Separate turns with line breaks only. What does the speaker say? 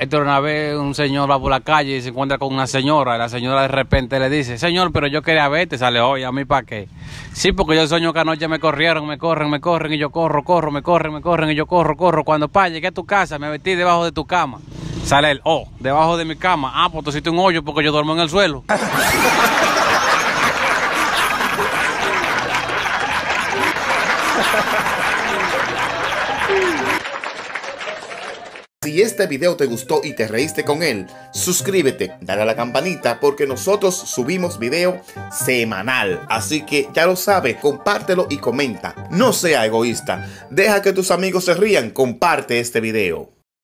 Esto una vez un señor va por la calle y se encuentra con una señora. Y la señora de repente le dice, señor, pero yo quería verte. Sale, hoy ¿a mí para qué? Sí, porque yo sueño que anoche me corrieron, me corren, me corren y yo corro, corro, me corren, me corren y yo corro, corro. Cuando pa, llegué a tu casa, me metí debajo de tu cama. Sale él, oh, debajo de mi cama. Ah, pues tú hiciste un hoyo porque yo duermo en el suelo.
Si este video te gustó y te reíste con él, suscríbete, dale a la campanita porque nosotros subimos video semanal. Así que ya lo sabes, compártelo y comenta. No sea egoísta, deja que tus amigos se rían, comparte este video.